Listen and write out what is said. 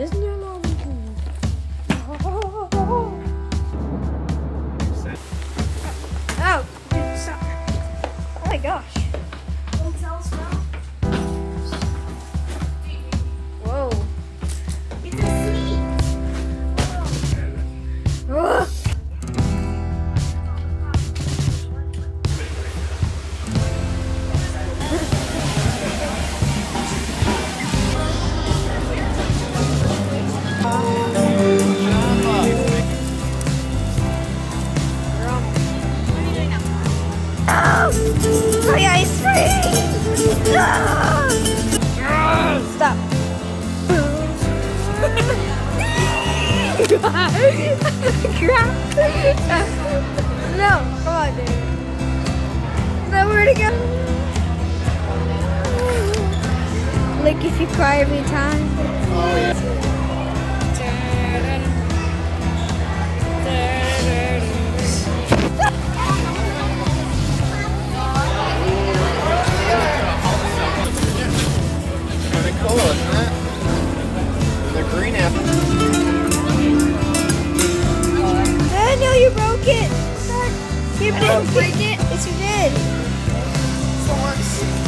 Disneyland. Oh, dude, stop. Oh my gosh. Crap. No, come on, dude. Nowhere to go. Like if you cry every time. Kind of cool, isn't it? The green apple. broke it! You broke it! Yes, you did!